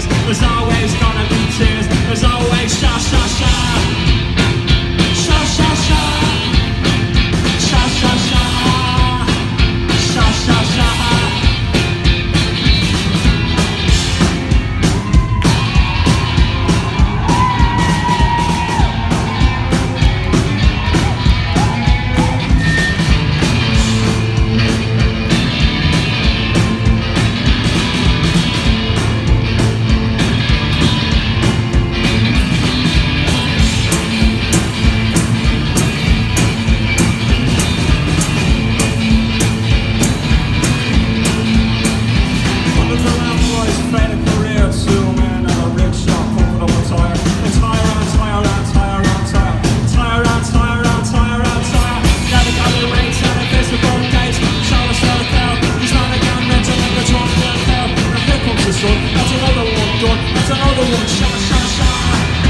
tears. There's always gonna be tears. There's always shush shush. sha. 说，那最后的我多，那最后的我下下。下下